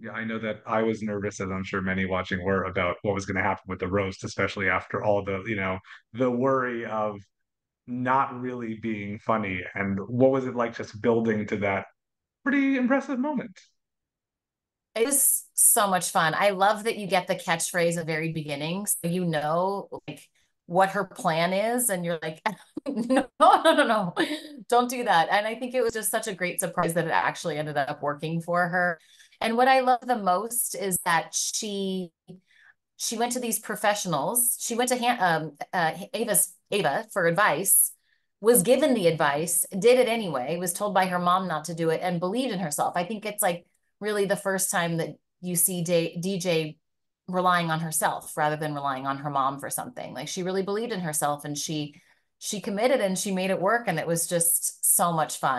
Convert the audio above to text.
Yeah, I know that I was nervous, as I'm sure many watching were, about what was going to happen with the roast, especially after all the, you know, the worry of not really being funny. And what was it like just building to that pretty impressive moment? It was so much fun. I love that you get the catchphrase at the very beginning, so you know like what her plan is, and you're like, no, no, no, no, don't do that. And I think it was just such a great surprise that it actually ended up working for her. And what I love the most is that she she went to these professionals. She went to um, uh, Ava's Ava for advice, was given the advice, did it anyway, was told by her mom not to do it, and believed in herself. I think it's like really the first time that you see D- DJ relying on herself rather than relying on her mom for something. Like she really believed in herself and she she committed and she made it work and it was just so much fun.